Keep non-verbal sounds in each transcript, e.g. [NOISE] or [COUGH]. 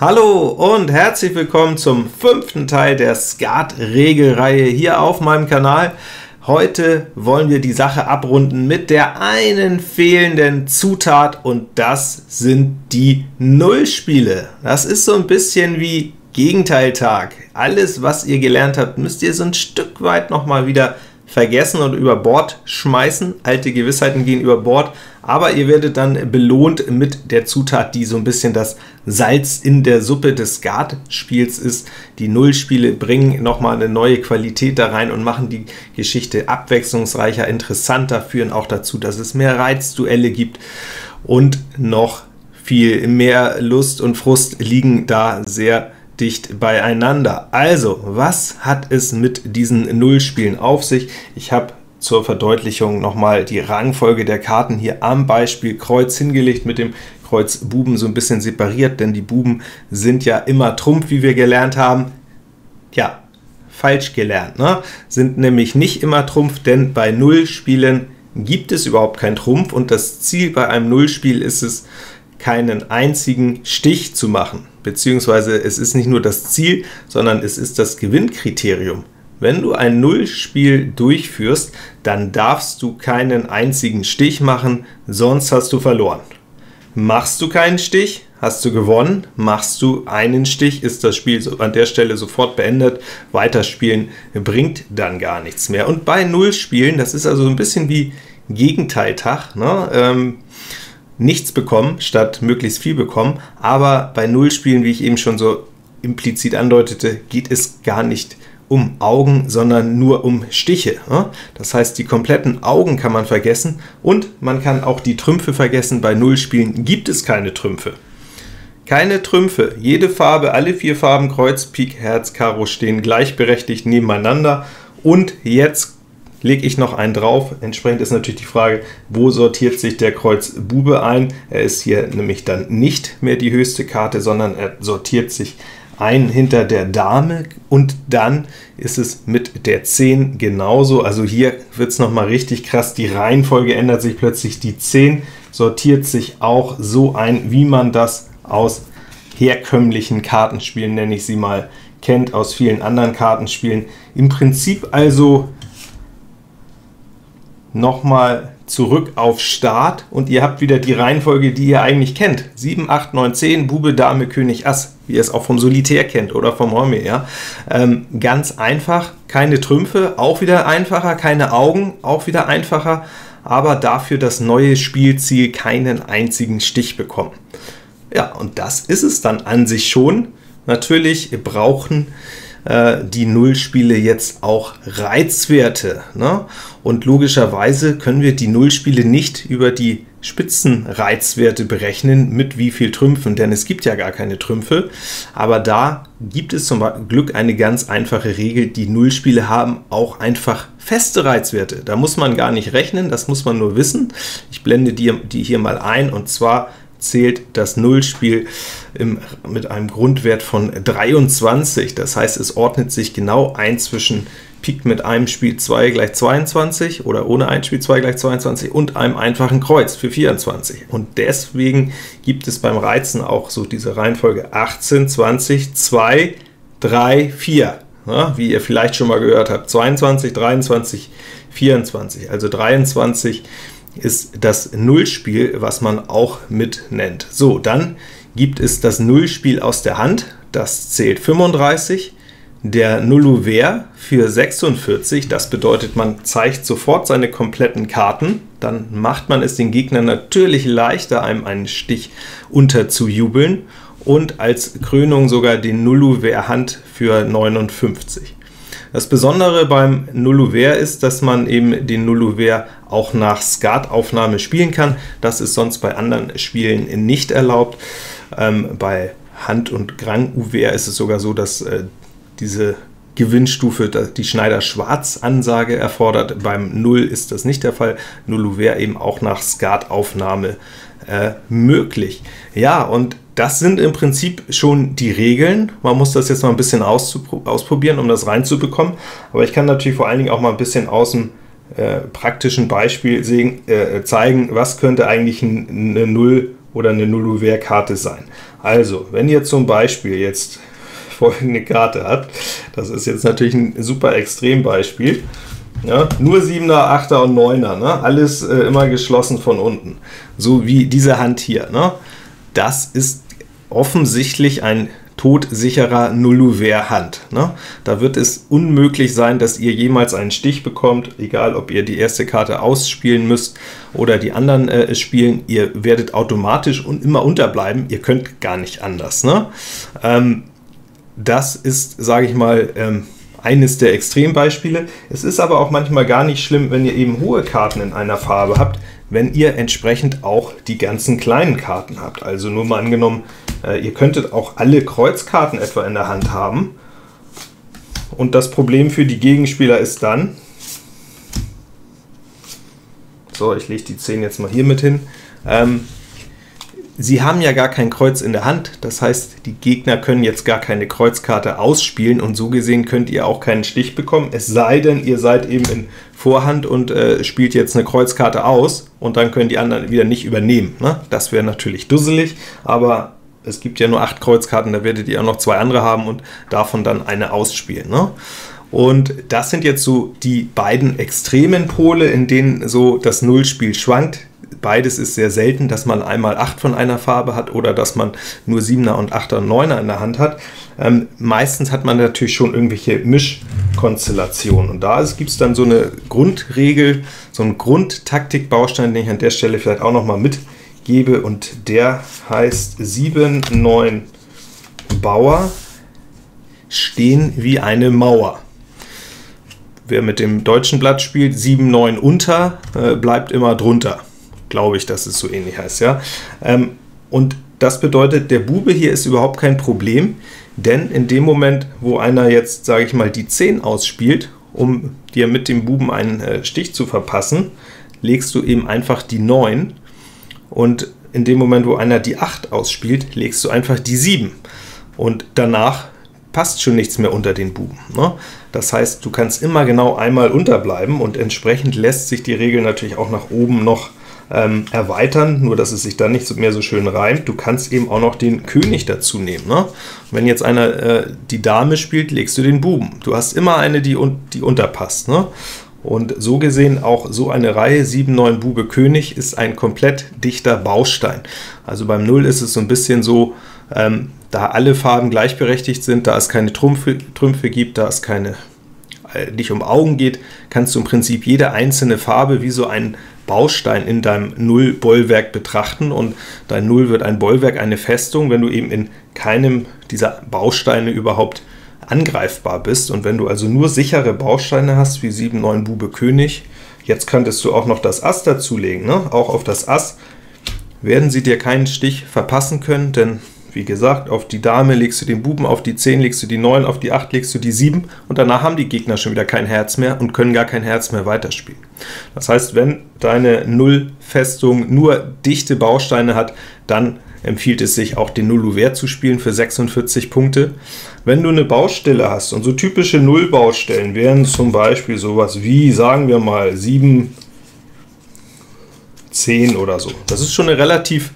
Hallo und herzlich willkommen zum fünften Teil der Skat-Regelreihe hier auf meinem Kanal. Heute wollen wir die Sache abrunden mit der einen fehlenden Zutat und das sind die Nullspiele. Das ist so ein bisschen wie Gegenteiltag. Alles, was ihr gelernt habt, müsst ihr so ein Stück weit nochmal wieder vergessen und über Bord schmeißen. Alte Gewissheiten gehen über Bord, aber ihr werdet dann belohnt mit der Zutat, die so ein bisschen das Salz in der Suppe des Skat-Spiels ist. Die Nullspiele bringen nochmal eine neue Qualität da rein und machen die Geschichte abwechslungsreicher, interessanter, führen auch dazu, dass es mehr Reizduelle gibt und noch viel mehr Lust und Frust liegen da sehr dicht beieinander. Also, was hat es mit diesen Nullspielen auf sich? Ich habe zur Verdeutlichung nochmal die Rangfolge der Karten hier am Beispiel Kreuz hingelegt, mit dem Kreuz Buben so ein bisschen separiert, denn die Buben sind ja immer Trumpf, wie wir gelernt haben. Ja, falsch gelernt, ne? sind nämlich nicht immer Trumpf, denn bei Nullspielen gibt es überhaupt kein Trumpf und das Ziel bei einem Nullspiel ist es, keinen einzigen Stich zu machen, beziehungsweise es ist nicht nur das Ziel, sondern es ist das Gewinnkriterium. Wenn du ein Nullspiel durchführst, dann darfst du keinen einzigen Stich machen, sonst hast du verloren. Machst du keinen Stich, hast du gewonnen. Machst du einen Stich, ist das Spiel an der Stelle sofort beendet. Weiterspielen bringt dann gar nichts mehr. Und bei Nullspielen, das ist also ein bisschen wie Gegenteiltag. Ne? Ähm, nichts bekommen, statt möglichst viel bekommen. Aber bei Nullspielen, wie ich eben schon so implizit andeutete, geht es gar nicht um Augen, sondern nur um Stiche. Das heißt, die kompletten Augen kann man vergessen und man kann auch die Trümpfe vergessen. Bei Nullspielen gibt es keine Trümpfe. Keine Trümpfe. Jede Farbe, alle vier Farben Kreuz, Pik, Herz, Karo stehen gleichberechtigt nebeneinander. Und jetzt lege ich noch einen drauf. Entsprechend ist natürlich die Frage, wo sortiert sich der Kreuz Bube ein? Er ist hier nämlich dann nicht mehr die höchste Karte, sondern er sortiert sich ein hinter der Dame und dann ist es mit der 10 genauso. Also hier wird es nochmal richtig krass. Die Reihenfolge ändert sich plötzlich. Die 10 sortiert sich auch so ein, wie man das aus herkömmlichen Kartenspielen, nenne ich sie mal, kennt, aus vielen anderen Kartenspielen. Im Prinzip also nochmal zurück auf Start und ihr habt wieder die Reihenfolge, die ihr eigentlich kennt. 7, 8, 9, 10, Bube, Dame, König, Ass, wie ihr es auch vom Solitär kennt oder vom Horme. Ja? Ähm, ganz einfach, keine Trümpfe, auch wieder einfacher, keine Augen, auch wieder einfacher, aber dafür das neue Spielziel keinen einzigen Stich bekommen. Ja, und das ist es dann an sich schon. Natürlich brauchen äh, die Nullspiele jetzt auch Reizwerte. Ne? Und logischerweise können wir die Nullspiele nicht über die Spitzenreizwerte berechnen, mit wie viel Trümpfen, denn es gibt ja gar keine Trümpfe. Aber da gibt es zum Glück eine ganz einfache Regel. Die Nullspiele haben auch einfach feste Reizwerte. Da muss man gar nicht rechnen, das muss man nur wissen. Ich blende die, die hier mal ein und zwar zählt das Nullspiel im, mit einem Grundwert von 23. Das heißt, es ordnet sich genau ein zwischen Pik mit einem Spiel 2 gleich 22 oder ohne ein Spiel 2 gleich 22 und einem einfachen Kreuz für 24. Und deswegen gibt es beim Reizen auch so diese Reihenfolge 18, 20, 2, 3, 4. Ja, wie ihr vielleicht schon mal gehört habt, 22, 23, 24. Also 23 ist das Nullspiel, was man auch mit nennt. So, dann gibt es das Nullspiel aus der Hand, das zählt 35. Der Nullouvert für 46, das bedeutet, man zeigt sofort seine kompletten Karten. Dann macht man es den Gegner natürlich leichter, einem einen Stich unterzujubeln. Und als Krönung sogar den Nullouvert Hand für 59. Das Besondere beim Nullouvert ist, dass man eben den Nullouvert auch nach Skataufnahme spielen kann. Das ist sonst bei anderen Spielen nicht erlaubt. Ähm, bei Hand- und Grand-Ouvert ist es sogar so, dass äh, diese Gewinnstufe die Schneider-Schwarz-Ansage erfordert. Beim Null ist das nicht der Fall. Nullouvert eben auch nach Skataufnahme äh, möglich. Ja, und das sind im Prinzip schon die Regeln. Man muss das jetzt mal ein bisschen ausprobieren, um das reinzubekommen. Aber ich kann natürlich vor allen Dingen auch mal ein bisschen aus dem äh, praktischen Beispiel sehen, äh, zeigen, was könnte eigentlich eine Null oder eine Null-Ouvert-Karte sein. Also, wenn ihr zum Beispiel jetzt [LAUGHS] folgende Karte habt, das ist jetzt natürlich ein super Extrembeispiel, ja, nur 7er, 8er und 9er, ne? alles äh, immer geschlossen von unten. So wie diese Hand hier. Ne? Das ist offensichtlich ein todsicherer Nullouvert-Hand. Ne? Da wird es unmöglich sein, dass ihr jemals einen Stich bekommt, egal ob ihr die erste Karte ausspielen müsst oder die anderen äh, spielen. Ihr werdet automatisch und immer unterbleiben. Ihr könnt gar nicht anders. Ne? Ähm, das ist, sage ich mal, ähm, eines der Extrembeispiele. Es ist aber auch manchmal gar nicht schlimm, wenn ihr eben hohe Karten in einer Farbe habt, wenn ihr entsprechend auch die ganzen kleinen Karten habt. Also nur mal angenommen, äh, ihr könntet auch alle Kreuzkarten etwa in der Hand haben. Und das Problem für die Gegenspieler ist dann, so, ich lege die 10 jetzt mal hier mit hin, ähm, Sie haben ja gar kein Kreuz in der Hand, das heißt, die Gegner können jetzt gar keine Kreuzkarte ausspielen und so gesehen könnt ihr auch keinen Stich bekommen, es sei denn, ihr seid eben in Vorhand und äh, spielt jetzt eine Kreuzkarte aus und dann können die anderen wieder nicht übernehmen. Ne? Das wäre natürlich dusselig, aber es gibt ja nur acht Kreuzkarten, da werdet ihr auch noch zwei andere haben und davon dann eine ausspielen. Ne? Und das sind jetzt so die beiden extremen Pole, in denen so das Nullspiel schwankt. Beides ist sehr selten, dass man einmal 8 von einer Farbe hat oder dass man nur 7er und 8er und 9er in der Hand hat. Ähm, meistens hat man natürlich schon irgendwelche Mischkonstellationen. Und da gibt es dann so eine Grundregel, so einen Grundtaktikbaustein, den ich an der Stelle vielleicht auch nochmal mitgebe. Und der heißt 7, 9 Bauer stehen wie eine Mauer wer mit dem deutschen Blatt spielt, 7, 9 unter, äh, bleibt immer drunter glaube ich, dass es so ähnlich heißt. Ja? Ähm, und das bedeutet, der Bube hier ist überhaupt kein Problem, denn in dem Moment, wo einer jetzt, sage ich mal, die 10 ausspielt, um dir mit dem Buben einen äh, Stich zu verpassen, legst du eben einfach die 9 und in dem Moment, wo einer die 8 ausspielt, legst du einfach die 7 und danach passt schon nichts mehr unter den Buben. Ne? Das heißt, du kannst immer genau einmal unterbleiben und entsprechend lässt sich die Regel natürlich auch nach oben noch ähm, erweitern, nur dass es sich dann nicht mehr so schön reimt. Du kannst eben auch noch den König dazu nehmen. Ne? Wenn jetzt einer äh, die Dame spielt, legst du den Buben. Du hast immer eine, die, die unterpasst. Ne? Und so gesehen auch so eine Reihe 7, 9 Bube König ist ein komplett dichter Baustein. Also beim Null ist es so ein bisschen so, ähm, da alle Farben gleichberechtigt sind, da es keine Trümpfe, Trümpfe gibt, da es keine äh, nicht um Augen geht, kannst du im Prinzip jede einzelne Farbe wie so ein Baustein in deinem Null-Bollwerk betrachten und dein Null wird ein Bollwerk, eine Festung, wenn du eben in keinem dieser Bausteine überhaupt angreifbar bist. Und wenn du also nur sichere Bausteine hast, wie 7, 9 Bube König, jetzt könntest du auch noch das Ass dazulegen. Ne? Auch auf das Ass werden sie dir keinen Stich verpassen können, denn wie gesagt, auf die Dame legst du den Buben, auf die 10 legst du die 9, auf die 8 legst du die 7 und danach haben die Gegner schon wieder kein Herz mehr und können gar kein Herz mehr weiterspielen. Das heißt, wenn deine Null-Festung nur dichte Bausteine hat, dann empfiehlt es sich auch den Null-Ouvert zu spielen für 46 Punkte. Wenn du eine Baustelle hast und so typische Null-Baustellen wären zum Beispiel sowas wie, sagen wir mal, 7, 10 oder so. Das ist schon eine relativ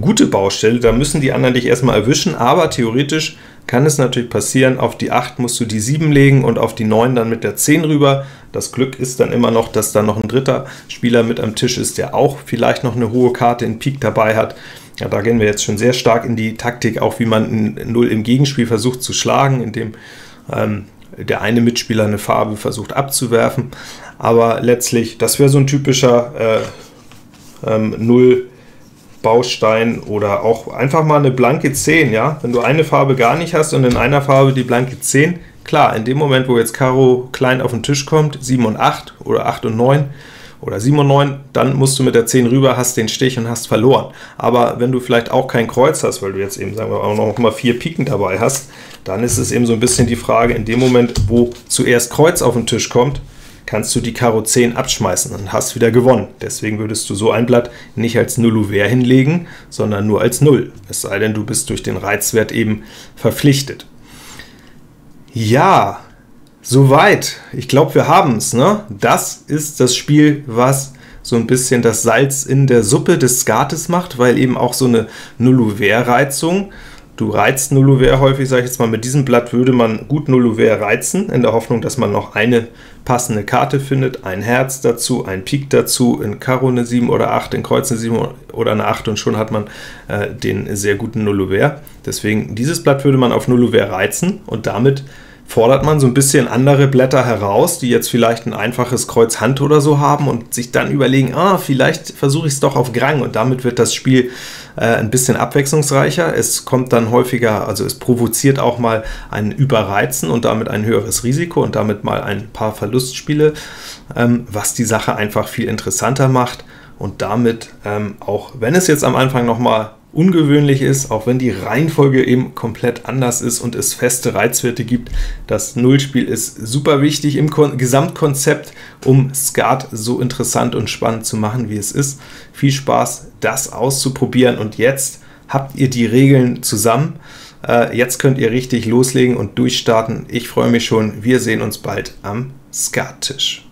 gute Baustelle, da müssen die anderen dich erstmal erwischen, aber theoretisch kann es natürlich passieren, auf die 8 musst du die 7 legen und auf die 9 dann mit der 10 rüber. Das Glück ist dann immer noch, dass da noch ein dritter Spieler mit am Tisch ist, der auch vielleicht noch eine hohe Karte in Pik dabei hat. Ja, da gehen wir jetzt schon sehr stark in die Taktik, auch wie man ein 0 im Gegenspiel versucht zu schlagen, indem ähm, der eine Mitspieler eine Farbe versucht abzuwerfen. Aber letztlich, das wäre so ein typischer äh, ähm, 0 Baustein oder auch einfach mal eine blanke 10, ja? Wenn du eine Farbe gar nicht hast und in einer Farbe die blanke 10, klar, in dem Moment, wo jetzt Karo klein auf den Tisch kommt, 7 und 8 oder 8 und 9 oder 7 und 9, dann musst du mit der 10 rüber, hast den Stich und hast verloren. Aber wenn du vielleicht auch kein Kreuz hast, weil du jetzt eben, sagen wir auch noch mal vier Piken dabei hast, dann ist es eben so ein bisschen die Frage, in dem Moment, wo zuerst Kreuz auf den Tisch kommt, kannst du die Karo 10 abschmeißen und hast wieder gewonnen. Deswegen würdest du so ein Blatt nicht als Null Ouvert hinlegen, sondern nur als Null. Es sei denn, du bist durch den Reizwert eben verpflichtet. Ja, soweit. Ich glaube, wir haben es. Ne? Das ist das Spiel, was so ein bisschen das Salz in der Suppe des Skates macht, weil eben auch so eine Nullouvert-Reizung Du reizt Nullouvert häufig, sage ich jetzt mal, mit diesem Blatt würde man gut Nullouvert reizen, in der Hoffnung, dass man noch eine passende Karte findet, ein Herz dazu, ein Pik dazu, in Karo eine 7 oder 8, in Kreuz eine 7 oder eine 8 und schon hat man äh, den sehr guten Nullouvert. Deswegen, dieses Blatt würde man auf Nullouvert reizen und damit fordert man so ein bisschen andere Blätter heraus, die jetzt vielleicht ein einfaches Kreuz Hand oder so haben und sich dann überlegen, ah, vielleicht versuche ich es doch auf Grang und damit wird das Spiel äh, ein bisschen abwechslungsreicher. Es kommt dann häufiger, also es provoziert auch mal ein Überreizen und damit ein höheres Risiko und damit mal ein paar Verlustspiele, ähm, was die Sache einfach viel interessanter macht und damit ähm, auch, wenn es jetzt am Anfang nochmal ungewöhnlich ist, auch wenn die Reihenfolge eben komplett anders ist und es feste Reizwerte gibt. Das Nullspiel ist super wichtig im Kon Gesamtkonzept, um Skat so interessant und spannend zu machen, wie es ist. Viel Spaß, das auszuprobieren und jetzt habt ihr die Regeln zusammen. Äh, jetzt könnt ihr richtig loslegen und durchstarten. Ich freue mich schon. Wir sehen uns bald am Skattisch.